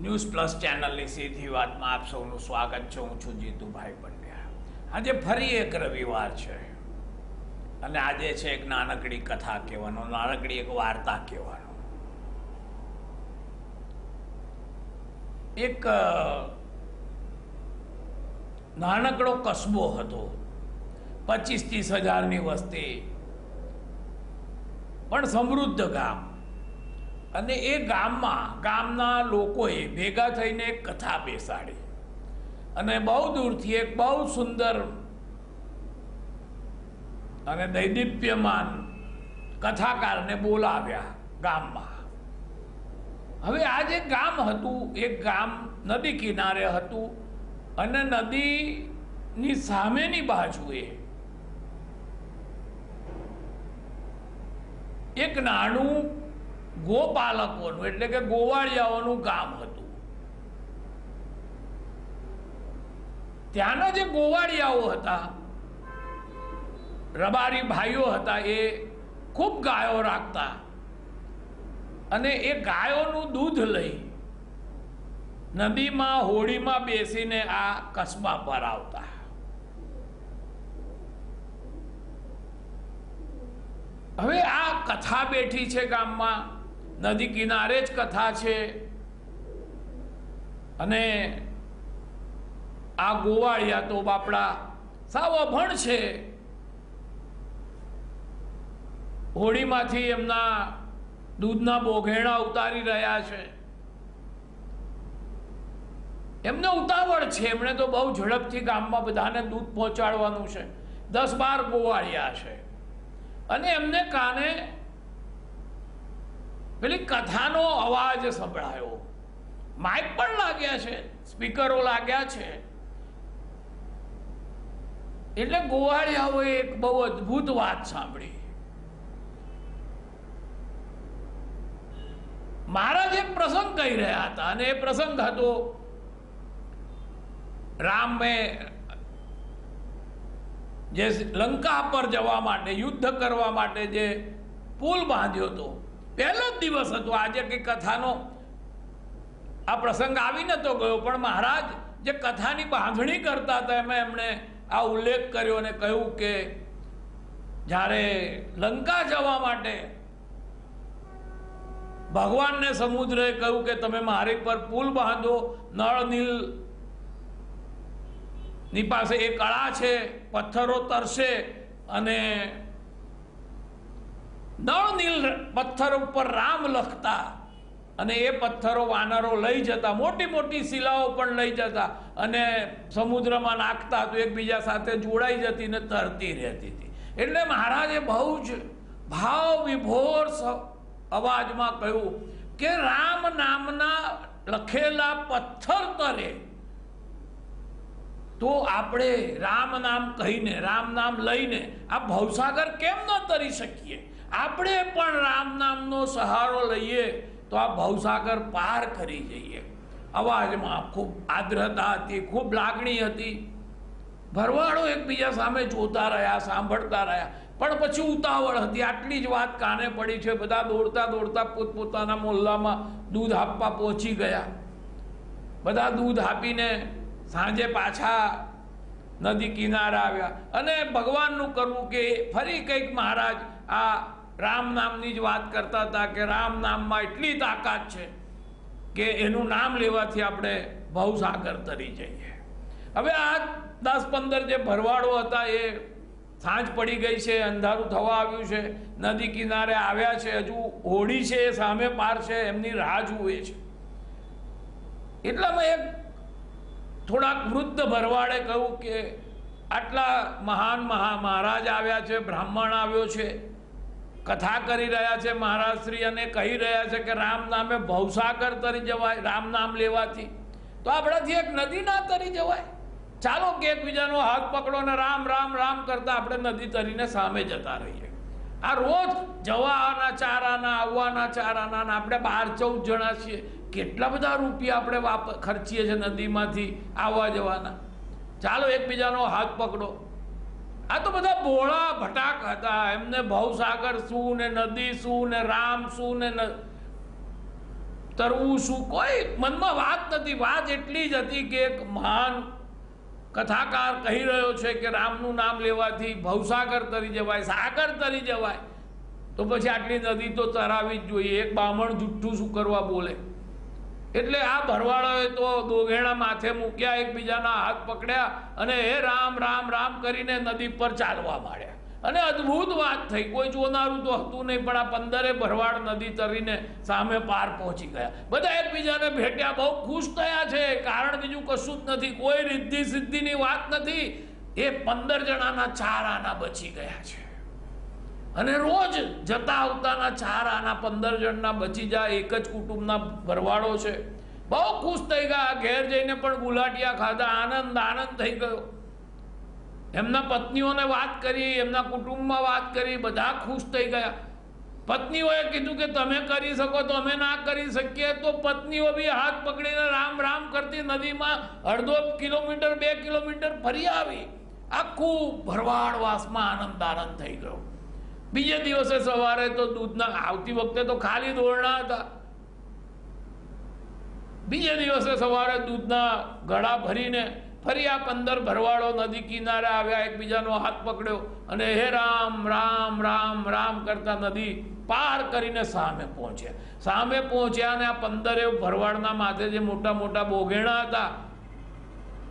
News plus ચેનલની સીધી વાતમાં આપ સૌનું સ્વાગત છે. હું છું જીતુભાઈ પંડ્યા. આજે ફરી એક રવિવાર છે. અને આજે છે એક નાનકડી કથા કહેવાનો, નાનકડી એક વાર્તા કહેવાનો. એક નાનકડો કસ્બો હતો. પચીસ ત્રીસ હજારની વસ્તી. પણ સમૃદ્ધ ગામ. અને એ ગામમાં, ગામના લોકોએ ભેગા થઈને કથા બેસાડી. અને બહુ દૂરથી એક બહુ સુંદર અને દૈદીપ્યમાન કથાકારને બોલાવ્યા ગામમાં. હવે આ જે ગામ હતું, એ ગામ નદી કિનારે હતું અને નદીની સામેની બાજુએ એક નાનું ગોપાલકોનું, એટલે કે ગોવાળિયાઓનું ગામ હતું. ત્યાંના જે ગોવાળિયાઓ હતા, રબારી ભાઈઓ હતા, એ ખૂબ ગાયો રાખતા. અને એ ગાયોનું દૂધ લઈ નદીમાં, હોડીમાં બેસીને આ કસ્બા પર આવતા. હવે આ કથા બેઠી છે ગામમાં. નદી કિનારે જ કથા છે. અને આ ગોવાળિયા તો બાપડા સાવ અભણ છે. હોડીમાંથી એમના દૂધના બોઘેણા ઉતારી રહ્યા છે. એમને ઉતાવળ છે. એમણે તો બહુ ઝડપથી ગામમાં બધાને દૂધ પહોંચાડવાનું છે. દસ બાર ગોવાળિયા છે. અને એમને કાને પેલી કથાનો અવાજ સંભળાયો. માઇક પણ લાગ્યા છે, સ્પીકરો લાગ્યા છે. એટલે ગોવાળિયાઓએ એક બહુ અદ્ભુત વાત સાંભળી. મહારાજ એક પ્રસંગ કહી રહ્યા હતા અને એ પ્રસંગ હતો, રામે જે લંકા પર જવા માટે, યુદ્ધ કરવા માટે જે પુલ બાંધ્યો હતો પહેલો જ દિવસ હતો. આજે કે કથાનો આ પ્રસંગ આવી નતો ગયો, પણ મહારાજ જે કથાની બાંધણી કરતા હતા, એમાં એમણે આ ઉલ્લેખ કર્યો અને કહ્યું કે જ્યારે લંકા જવા માટે ભગવાનને સમુદ્રએ કહ્યું કે તમે મારી પર પુલ બાંધો, નળ, નીલની પાસે એ કળા છે, પથ્થરો તરશે અને નળ નીલ પથ્થર ઉપર રામ લખતા. અને એ પથ્થરો વાનરો લઈ જતા. મોટી મોટી શિલાઓ પણ લઈ જતા. અને સમુદ્રમાં નાખતા તો એકબીજા સાથે જોડાઈ જતી ને તરતી રહેતી હતી. એટલે મહારાજે બહુ જ ભાવ વિભોર અવાજમાં કહ્યું કે રામ નામના લખેલા પથ્થર તરે. તો આપણે રામ નામ કહીને, રામ નામ લઈને આ ભવસાગર કેમ ન તરી શકીએ? આપણે પણ રામ નામનો સહારો લઈએ તો આ ભવસાગર પાર કરી જઈએ. અવાજમાં ખૂબ આદ્રતા હતી, ખૂબ લાગણી હતી. ભરવાડો એકબીજા સામે જોતા રહ્યા, સાંભળતા રહ્યા. પણ પછી ઉતાવળ હતી, આટલી જ વાત કાને પડી છે? બધા દોડતા દોડતા પોતપોતાના મોહલ્લામાં દૂધ આપવા પહોંચી ગયા. બધા દૂધ આપીને સાંજે પાછા નદી કિનારે આવ્યા. અને ભગવાનનું કરવું કે ફરી કંઈક મહારાજ આ રામ નામની જ વાત કરતા હતા કે રામ નામમાં એટલી તાકાત છે કે એનું નામ લેવાથી આપણે ભવસાગર તરી જઈએ. હવે આ દસ પંદર જે ભરવાડો હતા એ સાંજ પડી ગઈ છે, અંધારું થવા આવ્યું છે, નદી કિનારે આવ્યા છે, હજુ હોડી છે, એ સામે પાર છે, એમની રાહ જુએ છે. એટલામાં એક થોડાક વૃદ્ધ ભરવાડે કહ્યું કે આટલા મહાન મહા મહારાજ આવ્યા છે, બ્રાહ્મણ આવ્યો છે કથા કરી રહ્યા છે મહારાજશ્રી અને કહી રહ્યા છે કે રામ નામે ભવસાગર તરી જવાય, રામ નામ લેવાથી. તો આપણાથી એક નદી ના તરી જવાય. ચાલો કે એકબીજાનો હાથ પકડો ને રામ રામ રામ કરતા આપણે નદી તરીને સામે જતા રહીએ. આ રોજ જવાના ચારાના, આવવાના ચારાના આપણે બાર ચૌદ જણા છીએ. કેટલા બધા રૂપિયા આપણે વાપ, ખર્ચીએ છીએ નદીમાંથી આવવા જવાના. ચાલો એકબીજાનો હાથ પકડો. આ તો બધા ભોળા ભટાક હતા. એમને ભવસાગર શું ને નદી શું ને રામ શું ને તરવું શું? કોઈ મનમાં વાત નથી. વાત એટલી જ હતી કે એક મહાન કથાકાર કહી રહ્યો છે કે રામનું નામ લેવાથી ભવસાગર તરી જવાય, સાગર તરી જવાય. તો પછી આટલી નદી તો તરાવી જ જોઈએ. એક બામણ જુઠ્ઠું શું કરવા બોલે? એટલે આ ભરવાડોએ તો દોઘેણા માથે મૂક્યા, એકબીજાના હાથ પકડ્યા અને હે રામ રામ રામ કરીને નદી પર ચાલવા માંડ્યા. અને અદ્ભુત વાત થઈ. કોઈ જોનારું તો હતું નહીં, પણ આ પંદરે ભરવાડ નદી તરીને સામે પાર પહોંચી ગયા. બધા એકબીજાને ભેટ્યા. બહુ ખુશ થયા છે. કારણ બીજું કશું જ નથી. કોઈ રિદ્ધિ સિદ્ધિની વાત નથી. એ પંદર જણાના ચાર આના બચી ગયા છે. અને રોજ જતા આવતાના ચાર આના પંદર જણના બચી જાય એક જ કુટુંબના ભરવાડો છે. બહુ ખુશ થઈ ગયા, ઘેર જઈને પણ ગુલાટિયા ખાધા, આનંદ આનંદ થઈ ગયો. એમના પત્નીઓને વાત કરી, એમના કુટુંબમાં વાત કરી, બધા ખુશ થઈ ગયા. પત્નીઓએ કીધું કે તમે કરી શકો તો અમે ના કરી શકીએ, તો પત્નીઓ બી હાથ પકડીને રામ રામ કરતી નદીમાં અડધો કિલોમીટર, બે કિલોમીટર ફરી આવી. આખું ભરવાડવાસમાં આનંદ આનંદ થઈ ગયો. બીજે દિવસે સવારે તો દૂધના આવતી વખતે તો ખાલી દોરણા હતા. બીજે દિવસે સવારે દૂધના ઘડા ભરીને ફરી આ પંદર ભરવાડો નદી કિનારે આવ્યા, એકબીજાનો હાથ પકડ્યો અને હે રામ રામ રામ રામ કરતા નદી પાર કરીને સામે પહોંચ્યા. સામે પહોંચ્યા અને આ પંદરે ભરવાડના માથે જે મોટા મોટા બોઘેણા હતા,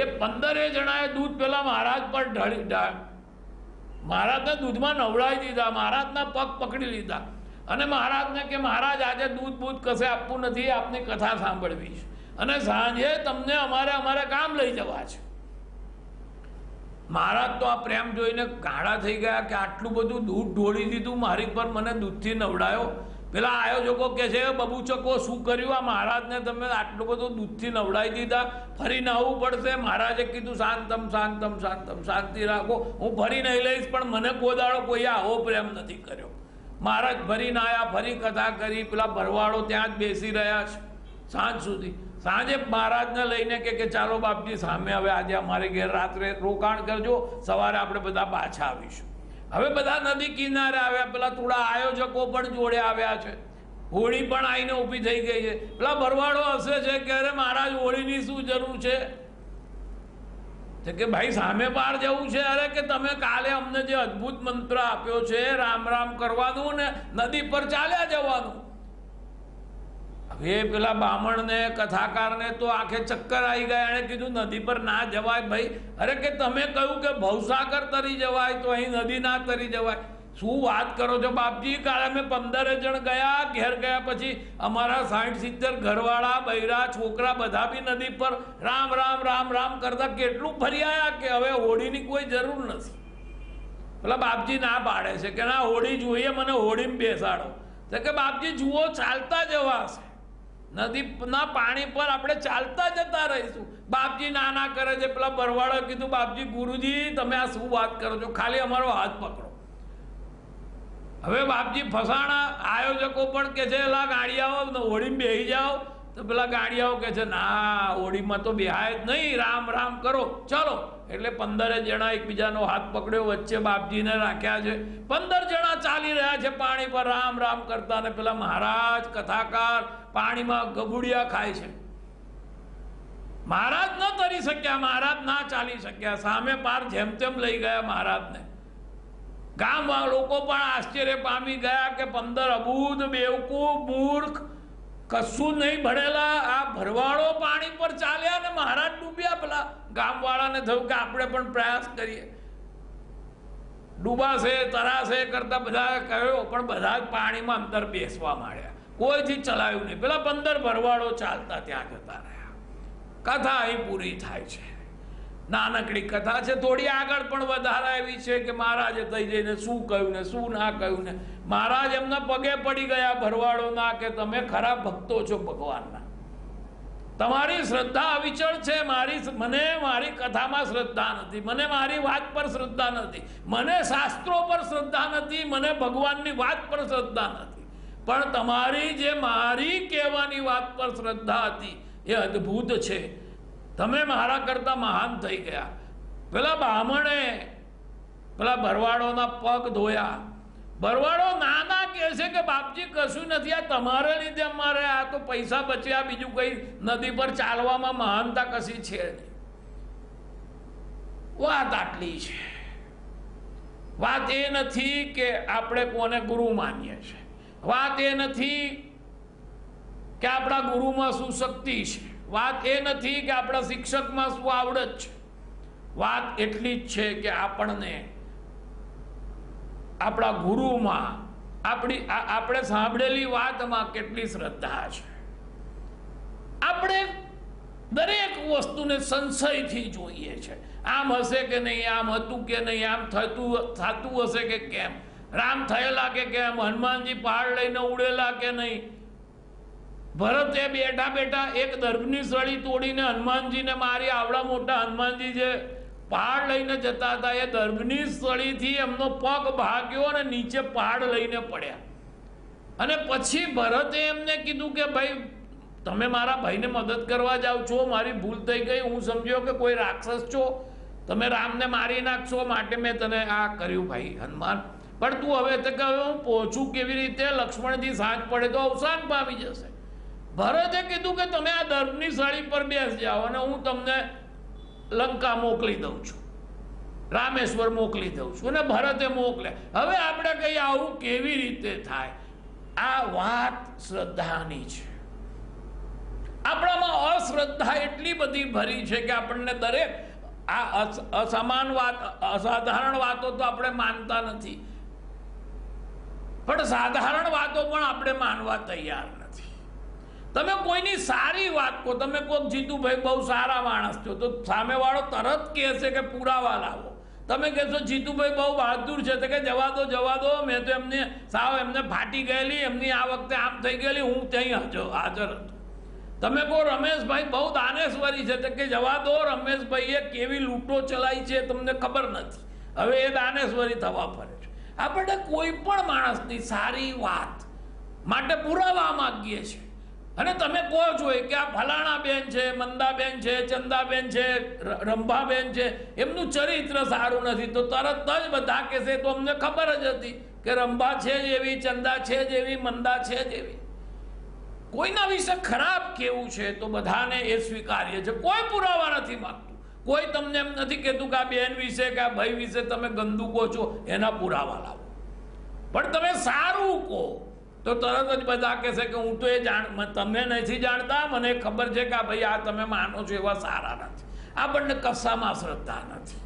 એ પંદરે જણાએ દૂધ પેલા મહારાજ પર ઢળી મહારાજને દૂધમાં નવડાવી દીધા, મહારાજના પગ પકડી લીધા. અને મહારાજને કે, મહારાજ, આજે દૂધ બૂધ કશે આપવું નથી, આપની કથા સાંભળવી છે અને સાંજે તમને અમારે અમારે કામ લઈ જવા છે. મહારાજ તો આ પ્રેમ જોઈને ગાળા થઈ ગયા કે, આટલું બધું દૂધ ઢોળી દીધું, મારી પર મને દૂધથી નવડાયો. પેલા આયોજકો કે છે, બબુચકો, શું કર્યું? આ મહારાજને તમે આટલું બધું દૂધથી નવડાવી દીધા. ફરી નવું પડશે. મહારાજે કીધું, શાંતમ શાંતમ શાંતમ, શાંતિ રાખો. હું ફરી નહીં લઈશ, પણ મને કોદાળો કોઈ આવો પ્રેમ નથી કર્યો. મહારાજ ફરીને આવ્યા ફરી કથા કરી. પેલા ભરવાડો ત્યાં જ બેસી રહ્યા છે, સાંજ સુધી. સાંજે મહારાજને લઈને કે ચાલો બાપજી, સામે હવે આજે અમારે ઘેર રાત્રે રોકાણ કરજો. સવારે આપણે બધા પાછા આવીશું. હવે બધા નદી કિનારે આવ્યા. પેલા થોડા આયોજકો પણ જોડે આવ્યા છે. હોળી પણ આવીને ઊભી થઈ ગઈ છે. પેલા ભરવાડો હશે છે કે અરે મહારાજ હોળીની શું જરૂર છે? કે ભાઈ સામે પાર જવું છે. અરે કે તમે કાલે અમને જે અદ્ભુત મંત્ર આપ્યો છે, રામ રામ કરવાનું ને નદી પર ચાલ્યા જવાનું. હવે પેલા બામણને, કથાકારને તો આંખે ચક્કર આવી ગયા. એણે કીધું, નદી પર ના જવાય ભાઈ. અરે કે તમે કહ્યું કે ભવસાગર તરી જવાય, તો અહીં નદી ના તરી જવાય. શું વાત કરો છો બાપજી? કાલે અમે પંદરે જણ ગયા, ઘેર ગયા પછી અમારા સાઠ સિત્તેર ઘરવાળા, બૈરા, છોકરા બધા બી નદી પર રામ રામ રામ રામ કરતા કેટલું ફરી આવ્યા કે હવે હોળીની કોઈ જરૂર નથી. પેલા બાપજી ના પાડે છે કે ના હોળી જોઈએ, મને હોળીમાં બેસાડો. તો કે બાપજી જુઓ, ચાલતા જવાશે નદીના પાણી પર આપણે ચાલતા જતા રહીશું. બાપજી ના ના કરે છે, પેલા બરવાળો કીધું, બાપજી, ગુરુજી, તમે આ શું વાત કરો છો? ખાલી અમારો હાથ પકડો. હવે બાપજી ફસાણા આયોજકો પણ કે છે, એલા ગાડિયાઓ હોળીમાં બેસી જાઓ. તો પેલા ગાડિયાઓ કે છે, ના, હોળીમાં તો બેહાય જ નહીં. રામ રામ કરો. ચલો. એટલે પંદરે જણા એકબીજાનો હાથ પકડ્યો, વચ્ચે બાપજીને રાખ્યા છે. પંદર જણા ચાલી રહ્યા છે પાણી પર, રામ રામ કરતા. ને પેલા મહારાજ કથાકાર પાણીમાં ગબુડિયા ખાય છે. મહારાજ ન તરી શક્યા, મહારાજ ના ચાલી શક્યા. સામે પાર જેમ તેમ લઈ ગયા મહારાજને. ગામમાં લોકો પણ આશ્ચર્ય પામી ગયા કે પંદર અબૂધ બેવકૂફ, મૂર્ખ કશું નહીં ભણેલા, આ ભરવાડો પાણી પર ચાલ્યા ને મહારાજ ડૂબ્યા પેલા. ગામવાળાને થયું કે આપણે પણ પ્રયાસ કરીએ. ડૂબાશે, તરાશે કરતા બધા કહ્યો, પણ બધા પાણીમાં અંદર બેસવા માંડ્યા. કોઈથી ચલાવ્યું નહીં. પેલા પંદર ભરવાડો ચાલતા ત્યાં જતા રહ્યા. કથા અહીં પૂરી થાય છે. નાનકડી કથા છે. થોડી આગળ પણ વધારે એવી છે કે મહારાજે થઈ જઈને શું કહ્યું ને શું ના કહ્યું ને? મહારાજ એમના પગે પડી ગયા ભરવાડોના કે તમે ખરા ભક્તો છો ભગવાનના. તમારી શ્રદ્ધા અવિચળ છે. મારી મને મારી કથામાં શ્રદ્ધા નથી. મને મારી વાત પર શ્રદ્ધા નથી. મને શાસ્ત્રો પર શ્રદ્ધા નથી. મને ભગવાનની વાત પર શ્રદ્ધા નથી. પણ તમારી જે મારી કહેવાની વાત પર શ્રદ્ધા હતી એ અદ્ભુત છે. તમે મારા કરતા મહાન થઈ ગયા. પેલા બ્રાહ્મણે પેલા ભરવાડોના પગ ધોયા. ભરવાડો નાના કહે છે કે, બાપજી, કશું નથી. આ તમારે લીધે અમારે આ તો પૈસા બચ્યા. બીજું કઈ નદી પર ચાલવામાં મહાનતા કશી છે નહીં. વાત આટલી છે. વાત એ નથી કે આપણે કોને ગુરુ માનીએ છીએ. વાત એ નથી કે આપણા ગુરુમાં શું શક્તિ છે. વાત એ નથી કે આપણા શિક્ષકમાં શું આવડત છે. વાત એટલી જ છે કે આપણને આપણા ગુરુમાં આપણી આપણે સાંભળેલી વાતમાં કેટલી શ્રદ્ધા છે. આપણે દરેક વસ્તુને સંશયથી જોઈએ છે. આમ હશે કે નહીં, આમ હતું કે નહીં, આમ થતું થતું હશે કે કેમ? રામ થયેલા કે કેમ? હનુમાનજી પહાડ લઈને ઉડેલા કે નહીં? ભરતે બેઠા બેઠા એક દર્ભની સળી તોડીને હનુમાનજીને મારી, આવડા મોટા હનુમાનજી જે પહાડ લઈને જતા હતા, એ દર્ભની સળીથી એમનો પગ ભાગ્યો અને નીચે પહાડ લઈને પડ્યા. અને પછી ભરતે એમને કીધું કે, ભાઈ, તમે મારા ભાઈને મદદ કરવા જાઓ છો, મારી ભૂલ થઈ ગઈ, હું સમજ્યો કે કોઈ રાક્ષસ છો, તમે રામને મારી નાખશો, માટે મેં તને આ કર્યું, ભાઈ, હનુમાન. પણ તું હવે તે કહે, હું પહોંચું કેવી રીતે? લક્ષ્મણજી સાંજ પડે તો અવસાન પામી જશે. ભરતે કીધું કે તમે આ દર્ભની સળી પર બેસ જાઓ અને હું તમને લંકા મોકલી દઉં છું. રામેશ્વર મોકલી દઉં છું અને ભરતે મોકલે. હવે આપણે કહીએ આવું કેવી રીતે થાય? આ વાત શ્રદ્ધાની છે. આપણામાં અશ્રદ્ધા એટલી બધી ભરી છે કે આપણને દરેક આ અસ- અસમાન વાત, અસાધારણ વાતો તો આપણે માનતા નથી. પણ સાધારણ વાતો પણ આપણે માનવા તૈયાર તમે કોઈની સારી વાત કહો, તમે કહો જીતુભાઈ બહુ સારા માણસ છો, તો સામેવાળો તરત કહેશે કે પુરાવા લાવો. તમે કહેશો, જીતુભાઈ બહુ બહાદુર છે. તો કે, જવા દો જવા દો, મેં તો એમને સાવ એમને ફાટી ગયેલી, એમની આ વખતે આમ થઈ ગયેલી, હું ત્યાં હાજર હાજર હતો. તમે કહો, રમેશભાઈ બહુ દાનેશ્વરી છે. તો કે, જવા દો, રમેશભાઈએ કેવી લૂંટો ચલાવી છે તમને ખબર નથી. હવે એ દાનેશ્વરી થવા ફરે છે. આપણે કોઈ પણ માણસની સારી વાત માટે પુરાવા માગીએ છીએ. અને તમે કહો છો કે આ ફલાણા બેન છે મંદાબેન છે ચંદાબેન છે રંભાબેન છે, એમનું ચરિત્ર સારું નથી. તો તરત જ બધા કહેશે તો અમને ખબર જ હતી કે રંભા છે જ એવી, ચંદા છે જ એવી, મંદા છે જ એવી. કોઈના વિશે ખરાબ કેવું છે તો બધાને એ સ્વીકાર્ય છે કોઈ પુરાવા નથી માગતું. કોઈ તમને એમ નથી કહેતું કે આ બેન વિશે કે આ ભાઈ વિશે તમે ગંદુ કહો છો, એના પુરાવા લાવો. પણ તમે સારું કહો. તો તરત જ બધા કહેશે કે હું તો એ જાણ તમે નથી જાણતા, મને ખબર છે કે ભાઈ આ તમે માનો છો એવા સારા નથી. આપણને કશામાં શ્રદ્ધા નથી.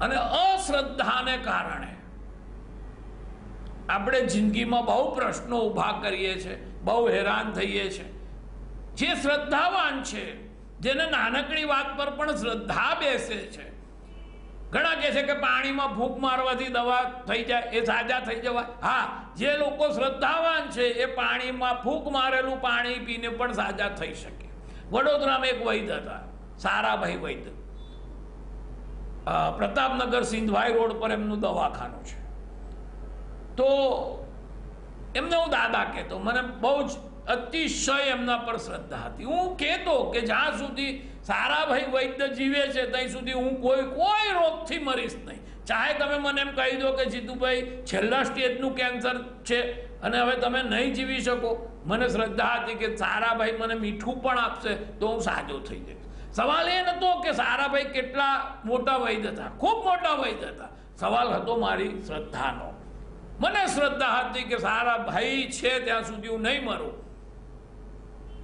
અને અશ્રદ્ધાને કારણે આપણે જિંદગીમાં બહુ પ્રશ્નો ઊભા કરીએ છીએ બહુ હેરાન થઈએ છીએ જે શ્રદ્ધાવાન છે, જેને નાનકડી વાત પર પણ શ્રદ્ધા બેસે છે ઘણા કહે છે કે પાણીમાં ફૂંક મારવાથી દવા થઈ જાય, એ સાજા થઈ જવાય. હા, જે લોકો શ્રદ્ધાવાન છે, એ પાણીમાં ફૂંક મારેલું પાણી પીને પણ સાજા થઈ શકે. વડોદરામાં એક વૈદ હતા, સારાભાઈ વૈદ. પ્રતાપનગર સિંધવાઈ રોડ પર એમનું દવાખાનું છે. તો એમને હું દાદા કહેતો, મને બહુ જ અતિશય એમના પર શ્રદ્ધા હતી. હું કહેતો કે જ્યાં સુધી સારાભાઈ વૈદ્ય જીવે છે, ત્યાં સુધી હું કોઈ કોઈ રોગથી મરીશ નહીં. ચાહે તમે મને એમ કહી દો કે, જીતુભાઈ, છેલ્લા સ્ટેજનું કેન્સર છે અને હવે તમે નહીં જીવી શકો. મને શ્રદ્ધા હતી કે સારાભાઈ મને મીઠું પણ આપશે તો હું સાજો થઈ જઈશ. સવાલ એ નહોતો કે સારાભાઈ કેટલા મોટા વૈદ્ય હતા. ખૂબ મોટા વૈદ્ય હતા. સવાલ હતો મારી શ્રદ્ધાનો. મને શ્રદ્ધા હતી કે સારા ભાઈ છે, ત્યાં સુધી હું નહીં મરું.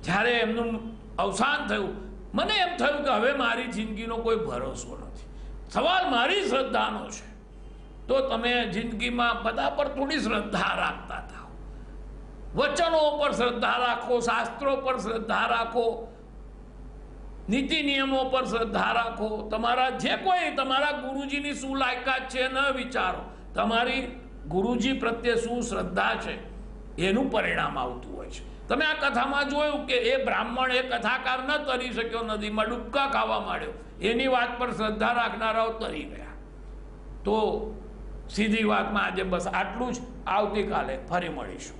જ્યારે એમનું અવસાન થયું, મને એમ થયું કે હવે મારી જિંદગીનો કોઈ ભરોસો નથી. સવાલ મારી શ્રદ્ધાનો છે. તો તમે જિંદગીમાં બધા પર થોડી શ્રદ્ધા રાખતા હતા વચનો પર શ્રદ્ધા રાખો, શાસ્ત્રો પર શ્રદ્ધા રાખો, નીતિ નિયમો પર શ્રદ્ધા રાખો. તમારા જે કોઈ, તમારા ગુરુજીની શું લાયકાત છે ન વિચારો. તમારી ગુરુજી પ્રત્યે શું શ્રદ્ધા છે, એનું પરિણામ આવતું હોય છે. તમે આ કથામાં જોયું કે એ બ્રાહ્મણ એ કથાકાર ન તરી શક્યો, નદીમાં ડૂબકા ખાવા માંડ્યો. એની વાત પર શ્રદ્ધા રાખનારાઓ તરી ગયા. તો સીધી વાતમાં આજે બસ આટલું જ. આવતીકાલે ફરી મળીશું.